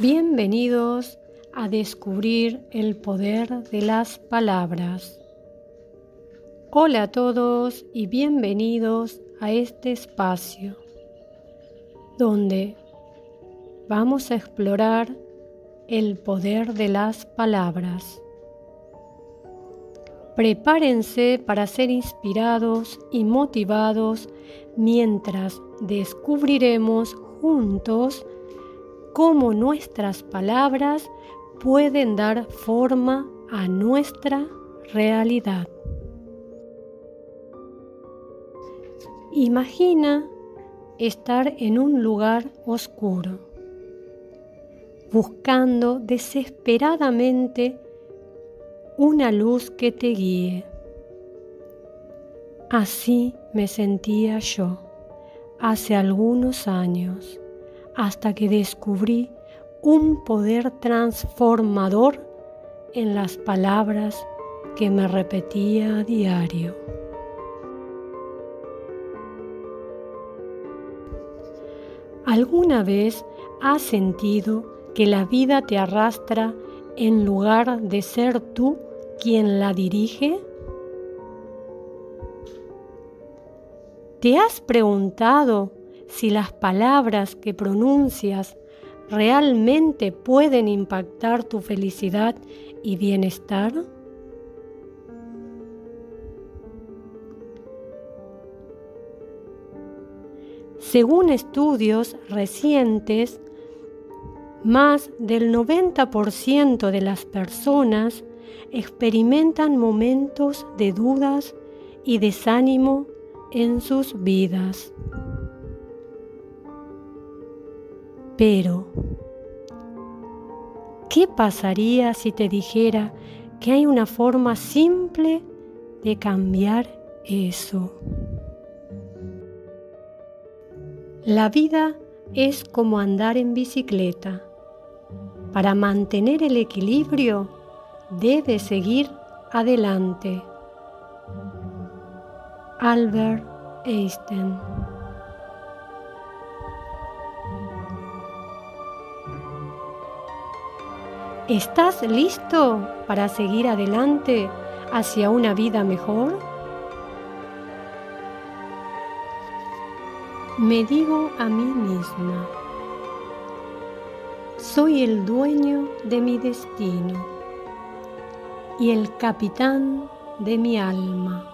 Bienvenidos a descubrir el poder de las palabras. Hola a todos y bienvenidos a este espacio donde vamos a explorar el poder de las palabras. Prepárense para ser inspirados y motivados mientras descubriremos juntos cómo nuestras palabras pueden dar forma a nuestra realidad. Imagina estar en un lugar oscuro, buscando desesperadamente una luz que te guíe. Así me sentía yo hace algunos años hasta que descubrí un poder transformador en las palabras que me repetía a diario. ¿Alguna vez has sentido que la vida te arrastra en lugar de ser tú quien la dirige? ¿Te has preguntado si las palabras que pronuncias realmente pueden impactar tu felicidad y bienestar? Según estudios recientes, más del 90% de las personas experimentan momentos de dudas y desánimo en sus vidas. Pero, ¿qué pasaría si te dijera que hay una forma simple de cambiar eso? La vida es como andar en bicicleta. Para mantener el equilibrio, debes seguir adelante. Albert Einstein ¿Estás listo para seguir adelante hacia una vida mejor? Me digo a mí misma, soy el dueño de mi destino y el capitán de mi alma,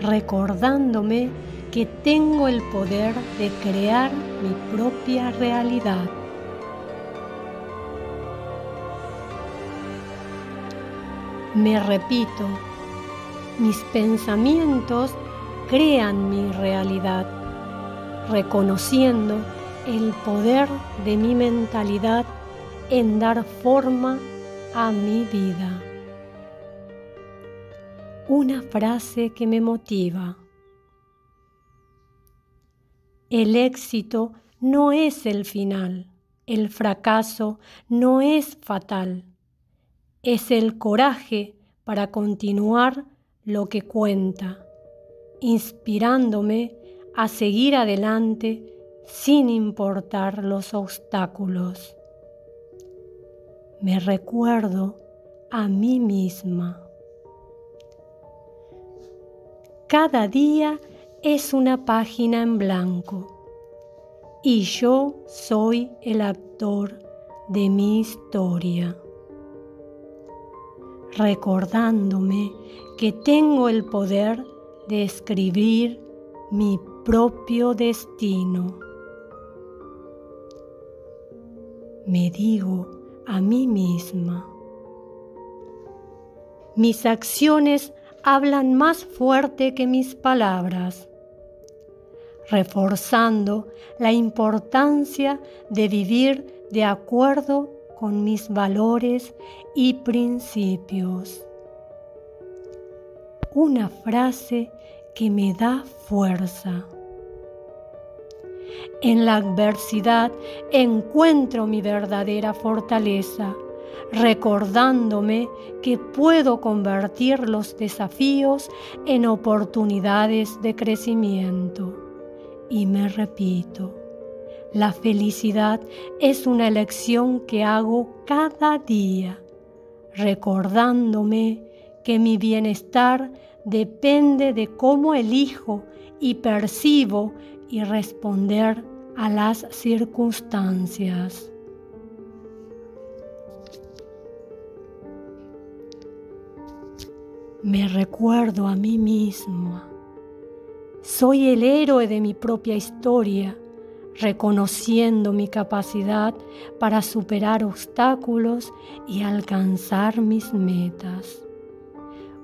recordándome que tengo el poder de crear mi propia realidad. Me repito, mis pensamientos crean mi realidad, reconociendo el poder de mi mentalidad en dar forma a mi vida. Una frase que me motiva. El éxito no es el final, el fracaso no es fatal es el coraje para continuar lo que cuenta, inspirándome a seguir adelante sin importar los obstáculos. Me recuerdo a mí misma. Cada día es una página en blanco y yo soy el actor de mi historia recordándome que tengo el poder de escribir mi propio destino. Me digo a mí misma, mis acciones hablan más fuerte que mis palabras, reforzando la importancia de vivir de acuerdo con mis valores y principios. Una frase que me da fuerza. En la adversidad encuentro mi verdadera fortaleza, recordándome que puedo convertir los desafíos en oportunidades de crecimiento. Y me repito, La felicidad es una elección que hago cada día, recordándome que mi bienestar depende de cómo elijo y percibo y responder a las circunstancias. Me recuerdo a mí misma. Soy el héroe de mi propia historia, reconociendo mi capacidad para superar obstáculos y alcanzar mis metas.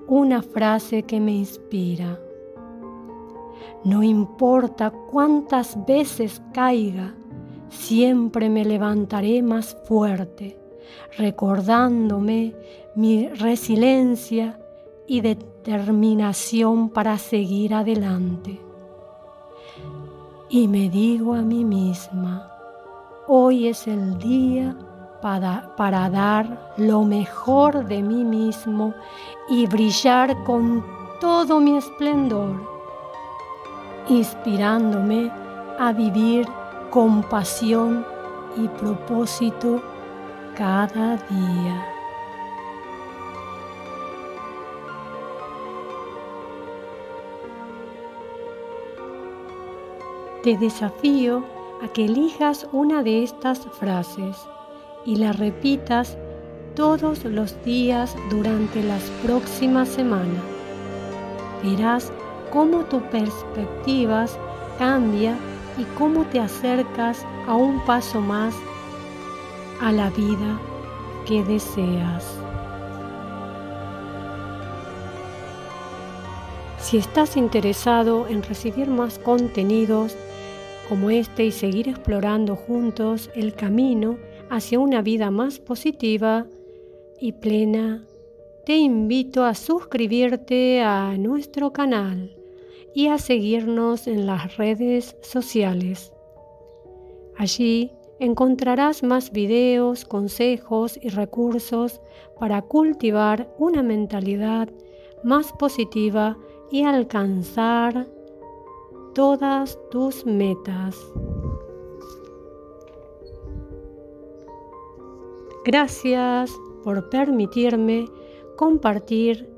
Una frase que me inspira. No importa cuántas veces caiga, siempre me levantaré más fuerte, recordándome mi resiliencia y determinación para seguir adelante. Y me digo a mí misma, hoy es el día para, para dar lo mejor de mí mismo y brillar con todo mi esplendor inspirándome a vivir con pasión y propósito cada día. Te desafío a que elijas una de estas frases y la repitas todos los días durante las próximas semanas. Verás cómo tu perspectivas cambia y cómo te acercas a un paso más a la vida que deseas. Si estás interesado en recibir más contenidos como este y seguir explorando juntos el camino hacia una vida más positiva y plena, te invito a suscribirte a nuestro canal y a seguirnos en las redes sociales. Allí encontrarás más videos, consejos y recursos para cultivar una mentalidad más positiva y alcanzar todas tus metas. Gracias por permitirme compartir